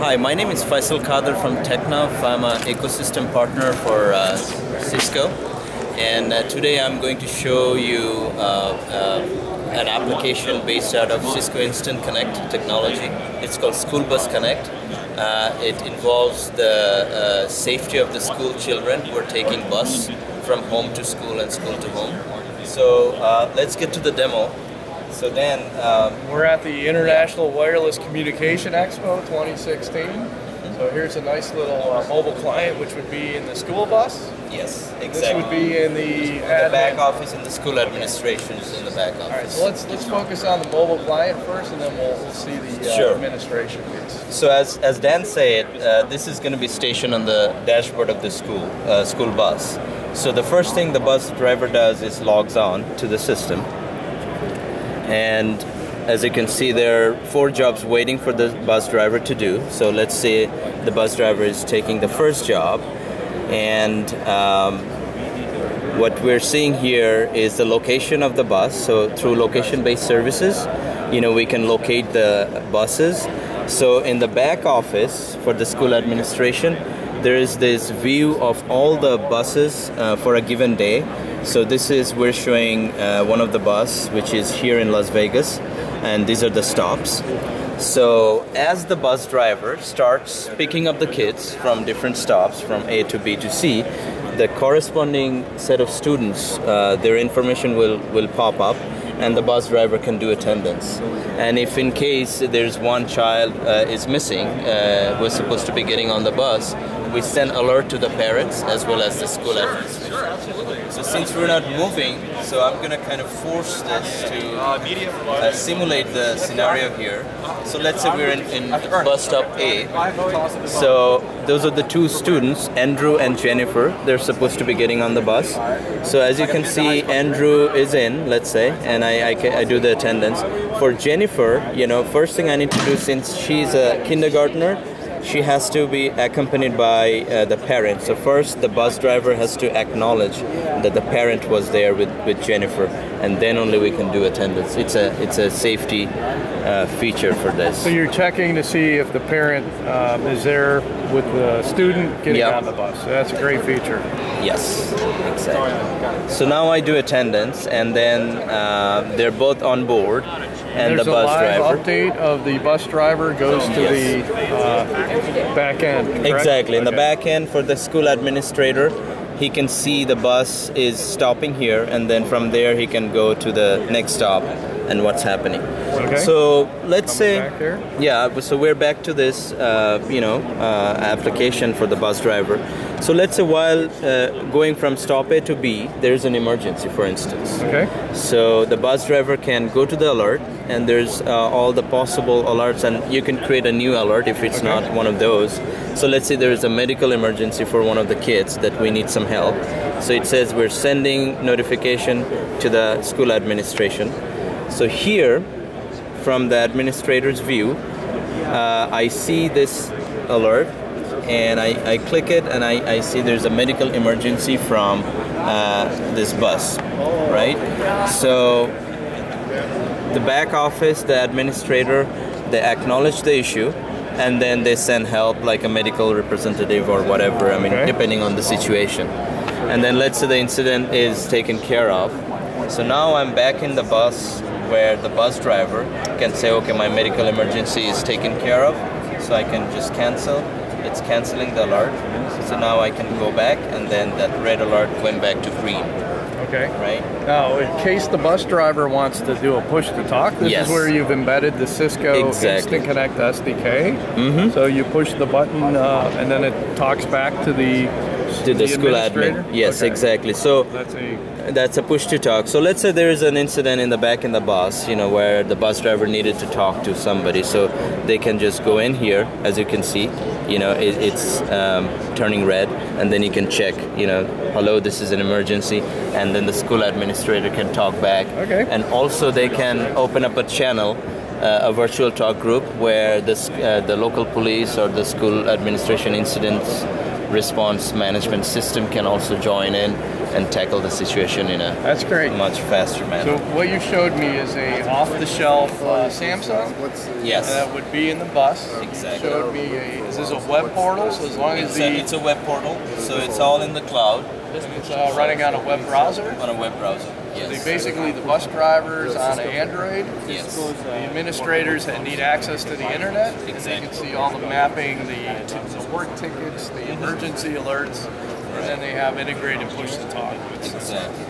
Hi, my name is Faisal Kader from Technov. I'm an ecosystem partner for uh, Cisco. And uh, today I'm going to show you uh, uh, an application based out of Cisco Instant Connect technology. It's called School Bus Connect. Uh, it involves the uh, safety of the school children who are taking bus from home to school and school to home. So let's get to the demo. So Dan, um, we're at the International Wireless Communication Expo 2016. So here's a nice little uh, mobile client, which would be in the school bus. Yes, exactly. This would be in the, the back office in the school administration is in the back office. All right, so let's let's focus on the mobile client first, and then we'll, we'll see the uh, sure. administration piece. So as as Dan said, uh, this is going to be stationed on the dashboard of the school uh, school bus. So the first thing the bus driver does is logs on to the system and as you can see there are four jobs waiting for the bus driver to do. So let's say the bus driver is taking the first job. And um, what we're seeing here is the location of the bus. So through location based services you know we can locate the buses. So in the back office for the school administration there is this view of all the buses uh, for a given day so this is, we're showing uh, one of the bus, which is here in Las Vegas, and these are the stops. So as the bus driver starts picking up the kids from different stops, from A to B to C, the corresponding set of students, uh, their information will, will pop up and the bus driver can do attendance. And if in case there's one child uh, is missing, uh, who's supposed to be getting on the bus, we send alert to the parents as well as the school administration. So since we're not moving, so I'm gonna kind of force this to uh, simulate the scenario here. So let's say we're in, in bus stop A. So those are the two students, Andrew and Jennifer. They're supposed to be getting on the bus. So as you can see, Andrew is in, let's say, and I, I, I do the attendance. For Jennifer, you know, first thing I need to do since she's a kindergartner, she has to be accompanied by uh, the parent. So first, the bus driver has to acknowledge that the parent was there with, with Jennifer, and then only we can do attendance. It's a it's a safety uh, feature for this. So you're checking to see if the parent um, is there with the student getting yep. on the bus. So that's a great feature. Yes, exactly. So now I do attendance, and then uh, they're both on board and There's the bus a live driver. update of the bus driver goes to yes. the uh, back end. Correct? Exactly. In okay. the back end for the school administrator, he can see the bus is stopping here, and then from there he can go to the next stop and what's happening. Okay. So let's Coming say, yeah. So we're back to this, uh, you know, uh, application for the bus driver. So let's say while uh, going from stop A to B, there's an emergency, for instance. Okay. So the bus driver can go to the alert, and there's uh, all the possible alerts, and you can create a new alert if it's okay. not one of those. So let's say there is a medical emergency for one of the kids that we need some help. So it says we're sending notification to the school administration. So here, from the administrator's view, uh, I see this alert and I, I click it and I, I see there's a medical emergency from uh, this bus, right? So the back office, the administrator, they acknowledge the issue and then they send help like a medical representative or whatever, I mean, okay. depending on the situation. And then let's say the incident is taken care of. So now I'm back in the bus where the bus driver can say, okay, my medical emergency is taken care of, so I can just cancel it's canceling the alert. So now I can go back and then that red alert went back to green. Okay. Right. Now, in case the bus driver wants to do a push to talk, this yes. is where you've embedded the Cisco exactly. Instant Connect SDK. Mm-hmm. So you push the button uh, and then it talks back to the to the, the school admin. Yes, okay. exactly. So that's a that's a push to talk. So let's say there is an incident in the back in the bus, you know, where the bus driver needed to talk to somebody. So they can just go in here, as you can see, you know, it, it's um, turning red, and then you can check, you know, hello, this is an emergency, and then the school administrator can talk back. Okay. And also they can open up a channel. Uh, a virtual talk group where the, uh, the local police or the school administration incidents response management system can also join in and tackle the situation in a That's great. much faster manner. So what you showed me is a off-the-shelf uh, Samsung yes. that would be in the bus. Exactly. You showed me a, is this a web portal? So as long as It's the a, it's a web portal, so it's all in the cloud it's uh, running on a web browser. on a web browser. They Yes. basically the bus drivers on Android. Yes. The administrators that need access to the internet. Exactly. They can see all the mapping, the, the work tickets, the emergency alerts, and then they have integrated push to talk. Exactly.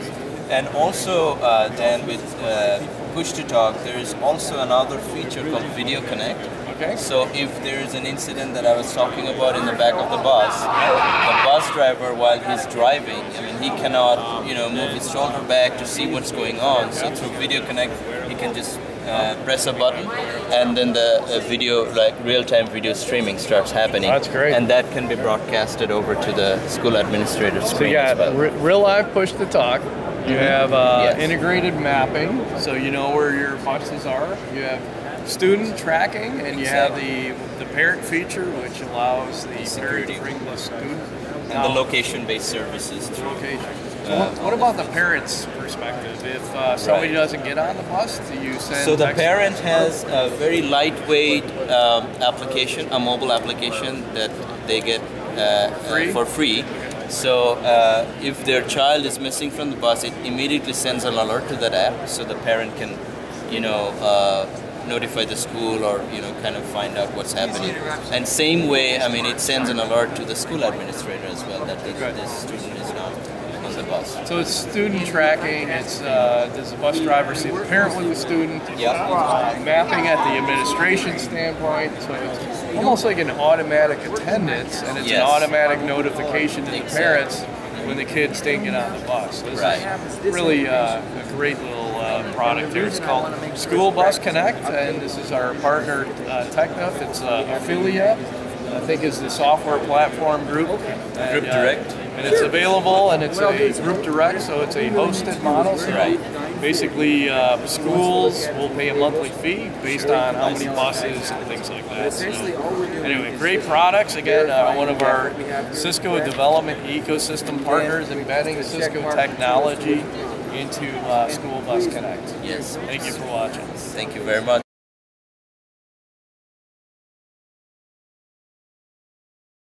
And also, uh, Dan, with uh, push to talk, there is also another feature called Video Connect. Okay. So if there is an incident that I was talking about in the back of the bus, the bus driver while he's driving, I mean he cannot, you know, move his shoulder back to see what's going on. So through Video Connect, he can just uh, press a button, and then the uh, video, like real-time video streaming, starts happening. That's great. And that can be broadcasted over to the school administrator So screen you got well. re- real live push to talk. You have uh, Yes. integrated mapping, so you know where your buses are. You have student tracking, and you have the the parent feature, which allows the parent Security. to bring the student and the location-based services to through location. So what, what about the parent's perspective? If uh, somebody Right. doesn't get on the bus, do you send? So the parent has a very lightweight um, application, a mobile application that they get uh, uh, Free? for free. So uh, if their child is missing from the bus, it immediately sends an alert to that app, so the parent can, you know, uh, notify the school or you know, kind of find out what's happening. And same way, I mean, it sends an alert to the school administrator as well that this, this student is not on the bus. So it's student tracking. It's uh, does the bus driver see the parent with the student? Yeah. Uh, mapping at the administration standpoint. So it's almost like an automatic attendance, and it's Yes. an automatic notification to the Exactly. parents when the kids didn't get on the bus. This Right. is really uh, a great little uh, product here. It's called School Bus Connect, and this is our partner uh, Technov. It's uh, Aphelia. I think is the software platform group. And, Group Direct. and it's available, and it's a group direct, so it's a hosted model. So Right. basically, uh, schools will pay a monthly fee based on how many buses and things like that. So, anyway, great products. Again, uh, one of our Cisco development ecosystem partners, embedding Cisco technology into uh, School Bus Connect. Yes. Thank you for watching. Thank you very much.